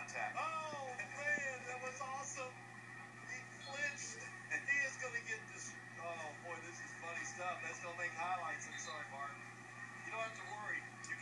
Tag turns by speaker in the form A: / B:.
A: contact.
B: Oh man, that was awesome. He flinched. He is going to get this. Oh boy, this is funny stuff. That's going to make highlights. I'm sorry,